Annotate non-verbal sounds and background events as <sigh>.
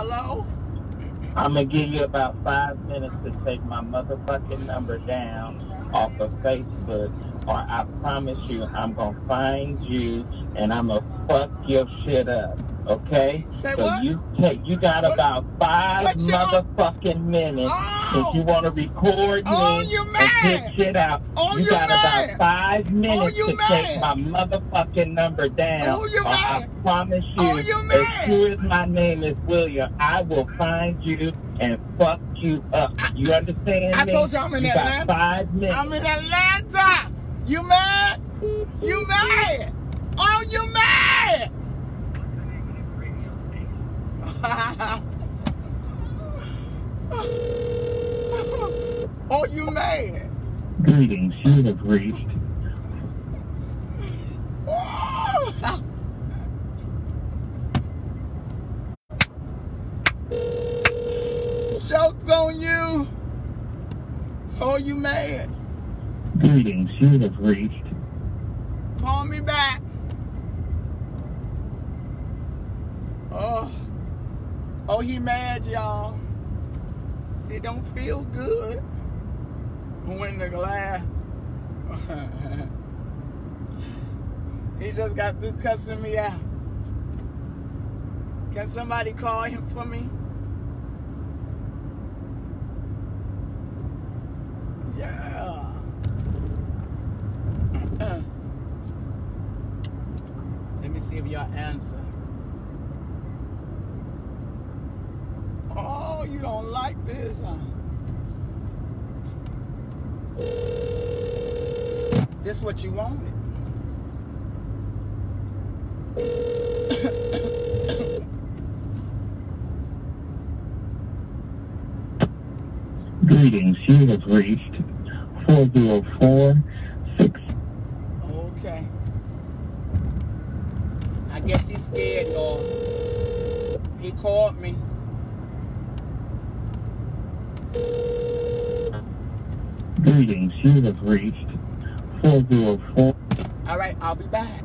Hello? I'm gonna give you about five minutes to take my motherfucking number down off of Facebook, or I promise you I'm gonna find you and I'm gonna fuck your shit up. Okay? Say so what? you take you got What? about five motherfucking minutes Oh! if you wanna record me Oh, and get shit out. Oh, you you got mad? about five minutes you to mad? take my motherfucking number down. Oh, you or I promise you, Oh, you as sure as my name is William, I will find you and fuck you up. You understand I me? told you I'm in you Atlanta. got five minutes. I'm in Atlanta. You mad? You mad? Oh, you mad? <laughs> oh, you mad? Greetings, you have reached. Joke's on you. Oh, you mad? Greetings, you have reached. Call me back. Oh, oh, he mad, y'all. See, it don't feel good when the laugh. he just got through cussing me out. Can somebody call him for me? Yeah. <clears throat> Let me see if y'all answer. Oh, you don't like this, huh? This what you wanted. Greetings, you have reached 404 Okay. I guess he's scared, y'all. He called me. Greetings, you have reached 404. All right, I'll be back.